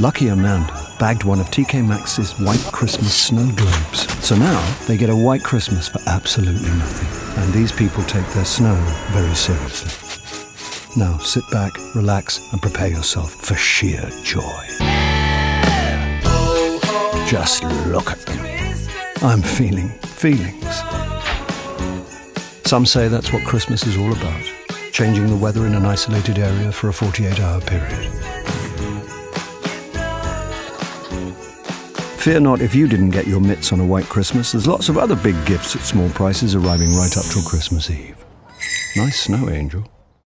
Lucky Amanda bagged one of TK Maxx's White Christmas snow globes. So now they get a white Christmas for absolutely nothing. And these people take their snow very seriously. Now sit back, relax, and prepare yourself for sheer joy. Just look at them. I'm feeling feelings. Some say that's what Christmas is all about changing the weather in an isolated area for a 48 hour period. Fear not if you didn't get your mitts on a white Christmas. There's lots of other big gifts at small prices arriving right up till Christmas Eve. Nice snow, Angel.